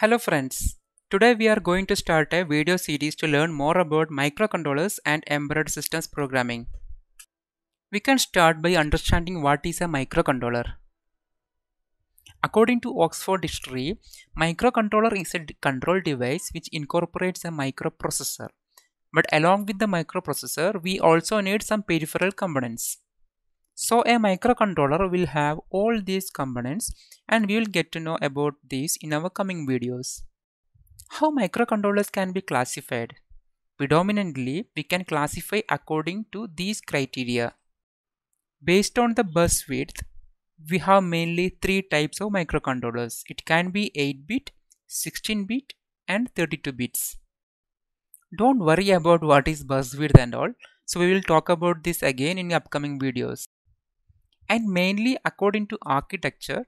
Hello friends. Today we are going to start a video series to learn more about microcontrollers and embedded systems programming. We can start by understanding what is a microcontroller. According to Oxford Dictionary, microcontroller is a control device which incorporates a microprocessor. But along with the microprocessor, we also need some peripheral components. So a microcontroller will have all these components and we will get to know about these in our coming videos. How microcontrollers can be classified? Predominantly, we can classify according to these criteria. Based on the bus width, we have mainly three types of microcontrollers. It can be 8 bit, 16 bit, and 32 bits. Don't worry about what is bus width and all. So we will talk about this again in upcoming videos. And mainly according to architecture,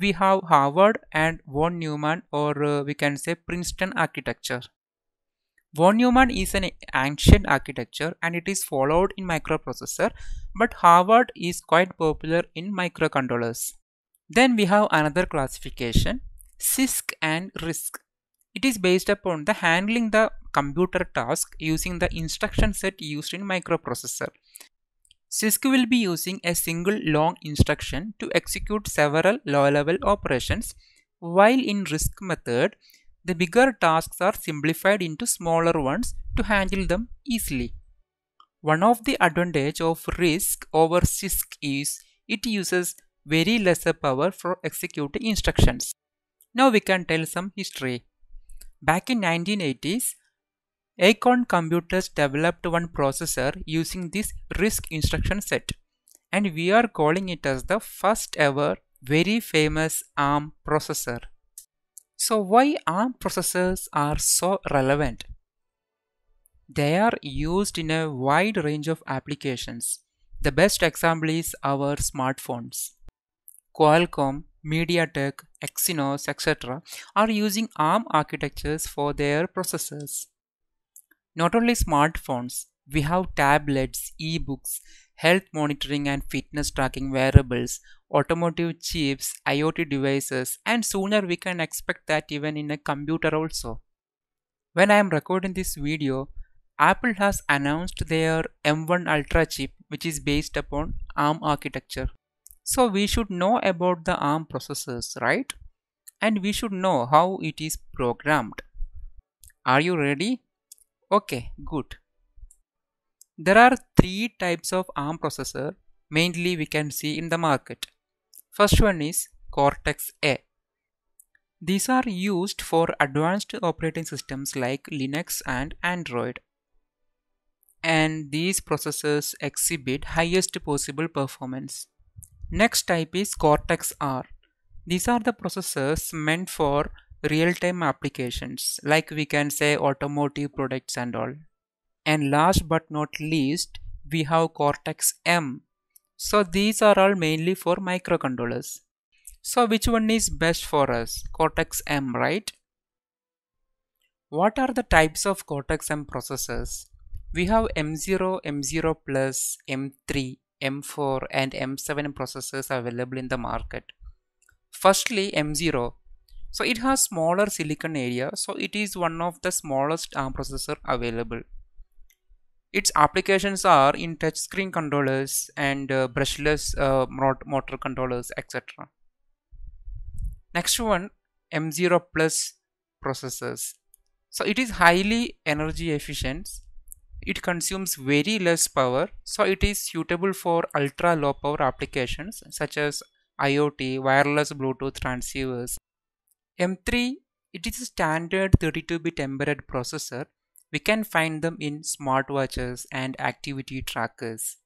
we have Harvard and von Neumann or uh, we can say Princeton architecture. Von Neumann is an ancient architecture and it is followed in microprocessor but Harvard is quite popular in microcontrollers. Then we have another classification CISC and RISC. It is based upon the handling the computer task using the instruction set used in microprocessor. CISC will be using a single long instruction to execute several low-level operations, while in RISC method, the bigger tasks are simplified into smaller ones to handle them easily. One of the advantage of RISC over CISC is it uses very lesser power for executing instructions. Now we can tell some history. Back in 1980s, Acorn Computers developed one processor using this RISC instruction set and we are calling it as the first ever very famous ARM processor. So why ARM processors are so relevant? They are used in a wide range of applications. The best example is our smartphones. Qualcomm, MediaTek, Exynos, etc. are using ARM architectures for their processors. Not only smartphones, we have tablets, e-books, health monitoring and fitness tracking wearables, automotive chips, IoT devices, and sooner we can expect that even in a computer also. When I am recording this video, Apple has announced their M1 Ultra chip which is based upon ARM architecture. So we should know about the ARM processors, right? And we should know how it is programmed. Are you ready? Okay, good. There are three types of ARM processor mainly we can see in the market. First one is Cortex A. These are used for advanced operating systems like Linux and Android. And these processors exhibit highest possible performance. Next type is Cortex R. These are the processors meant for real-time applications like we can say automotive products and all. And last but not least, we have Cortex M. So these are all mainly for microcontrollers. So which one is best for us? Cortex M, right? What are the types of Cortex M processors? We have M0, M0 Plus, M3, M4 and M7 processors available in the market. Firstly, M0. So it has smaller silicon area, so it is one of the smallest ARM processor available. Its applications are in touchscreen controllers and uh, brushless uh, motor controllers, etc. Next one, M0 Plus processors. So it is highly energy efficient. It consumes very less power, so it is suitable for ultra low power applications such as IoT, wireless Bluetooth transceivers. M3 it is a standard 32-bit embedded processor. We can find them in smartwatches and activity trackers.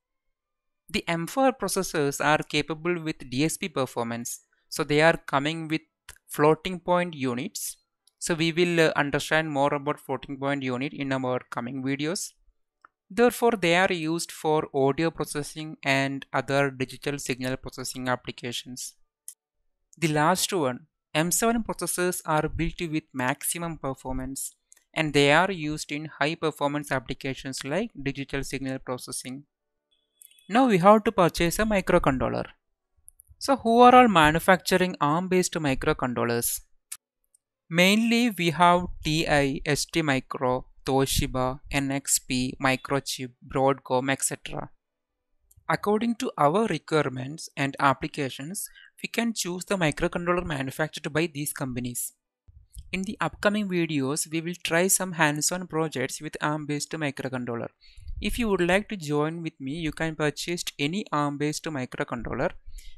The M4 processors are capable with DSP performance, so they are coming with floating point units. So we will uh, understand more about floating point unit in our coming videos. Therefore, they are used for audio processing and other digital signal processing applications. The last one, M7 processors are built with maximum performance and they are used in high performance applications like digital signal processing. Now we have to purchase a microcontroller. So who are all manufacturing ARM based microcontrollers? Mainly we have TI, STMicro, Toshiba, NXP, Microchip, Broadcom, etc. According to our requirements and applications, we can choose the microcontroller manufactured by these companies. In the upcoming videos, we will try some hands-on projects with ARM-based microcontroller. If you would like to join with me, you can purchase any ARM-based microcontroller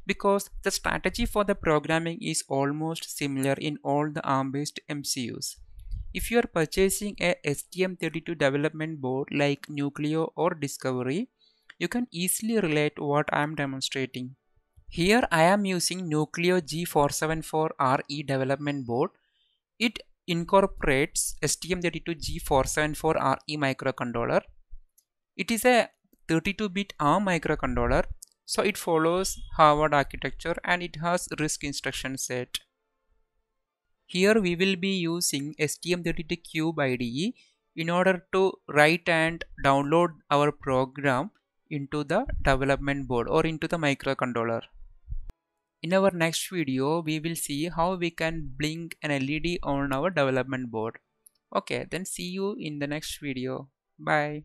because the strategy for the programming is almost similar in all the ARM-based MCUs. If you are purchasing a STM32 development board like Nucleo or Discovery, you can easily relate what I am demonstrating. Here I am using Nucleo G474RE development board it incorporates STM32G474RE microcontroller. It is a 32-bit ARM microcontroller, so it follows Harvard architecture and it has RISC instruction set. Here we will be using STM32Cube IDE in order to write and download our program into the development board or into the microcontroller. In our next video, we will see how we can blink an LED on our development board. Okay, then see you in the next video. Bye.